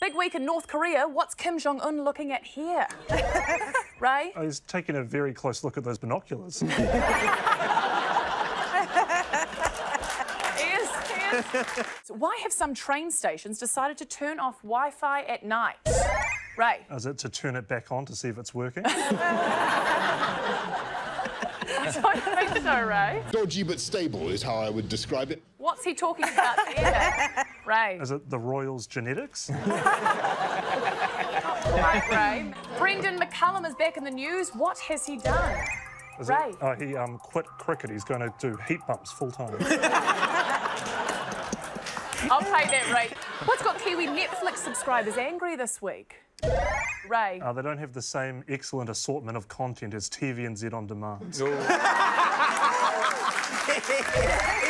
Big week in North Korea. What's Kim Jong Un looking at here? Ray? Oh, I was taking a very close look at those binoculars. He is, he is. So why have some train stations decided to turn off Wi Fi at night? Ray? Is it to turn it back on to see if it's working? I don't think so, Ray. Dodgy but stable is how I would describe it. What's he talking about there? Ray? Is it the Royals genetics? Right, Ray. Brendon McCullum is back in the news. What has he done? Is Ray. It, oh, he um, quit cricket. He's going to do heat bumps full time. I'll pay that, Ray. What's got Kiwi Netflix subscribers angry this week? Ray. Uh, they don't have the same excellent assortment of content as TVNZ on demand.